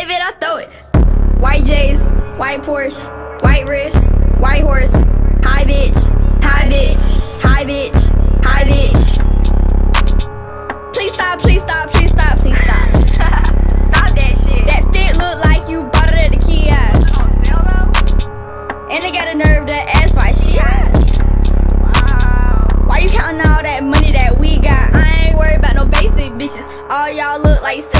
save it, I throw it. White J's, white Porsche, white wrist, white horse. Hi bitch, hi bitch, hi bitch, hi bitch. Please stop, please stop, please stop, please stop. stop that shit. That fit look like you bought it at the kiosk. And they got a nerve to ask why she wow. Why you counting all that money that we got? I ain't worried about no basic bitches. All y'all look like.